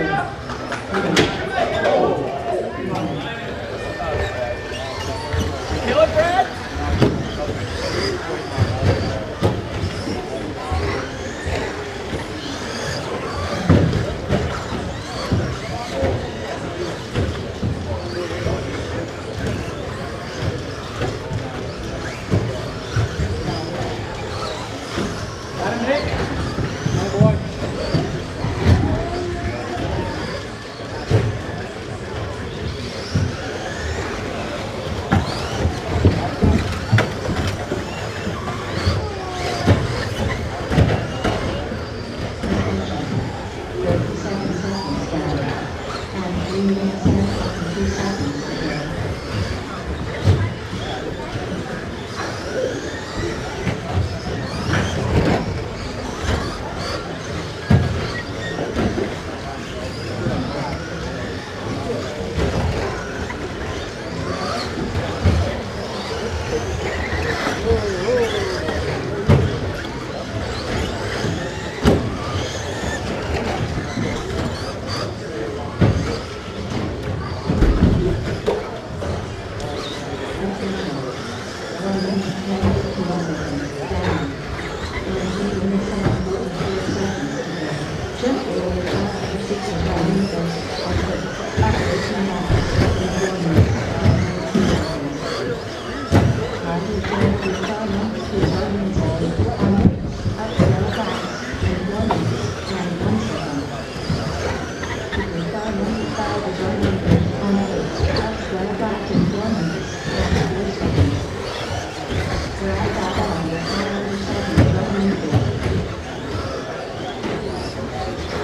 Kill it, Brad? Thank you.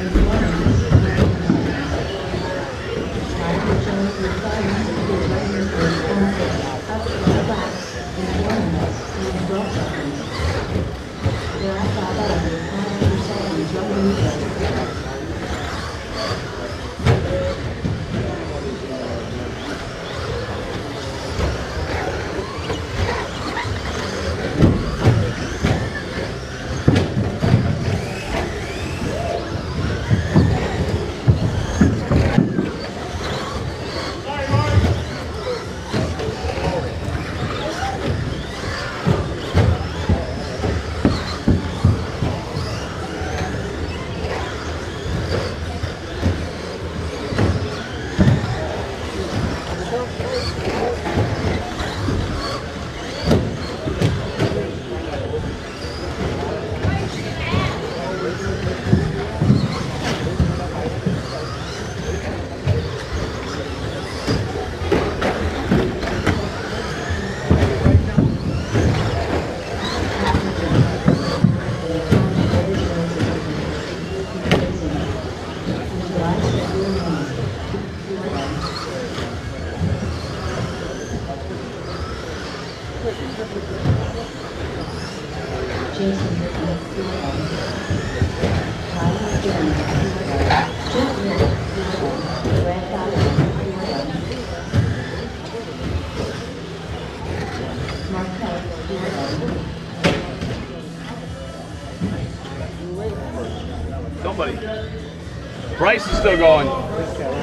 and Somebody. Bryce is still going.